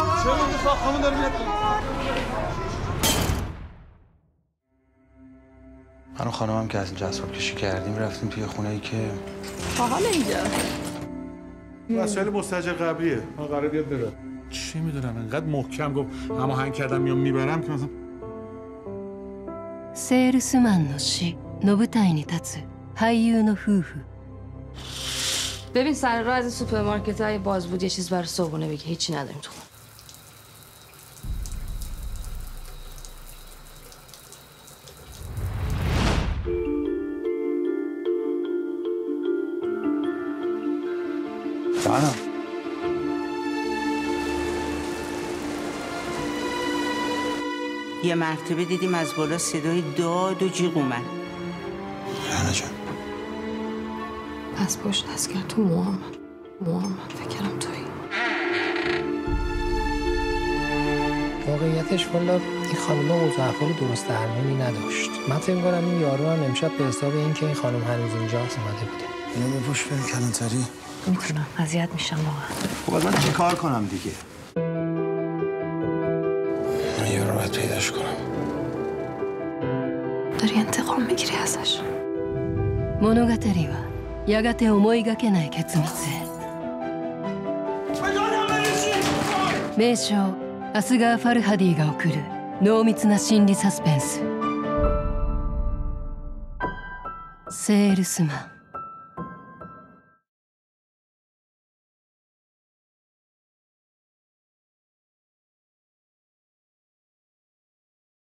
همون داره میاد من و خانمم که از اینجا اسباب کشی کردیم رفتیم توی خونه ای که باحال اینجا وسایل مستجر قبلیه ما قرار بیاد بره چی میدونم انقدر محکم گفت هماهنگ کردم میام میبرم که مثلا セールスマンの死の舞台に立つ俳優の夫婦 ببین سر راه از سوپرمارکت های باز بود یه چیز برای صبحونه بگی هیچی نداریم تو خونه. جانم یه مرتبه دیدیم از بالا صدای داد و جیغ اومد. رهنه جان. پس پشت دست کرد تو موام. موام. فکرم تویی. واقعیتش والا این خانم اوضاع احوال درست درمونی نداشت. من فکر می‌کنم این یارو هم امشب به حساب اینکه این خانم هنوز اینجا اومده بوده. اینو بپوش بریم کلانتری. میتونم اذیت میشم واقعا خب از من چی کار کنم دیگه من یه رو باید پیداش کنم داری انتقام میگیری ازش 物語はやがて思いがけない結末へ名将アスガー・ファルハディが送る濃密な心理サスペンスセールスマン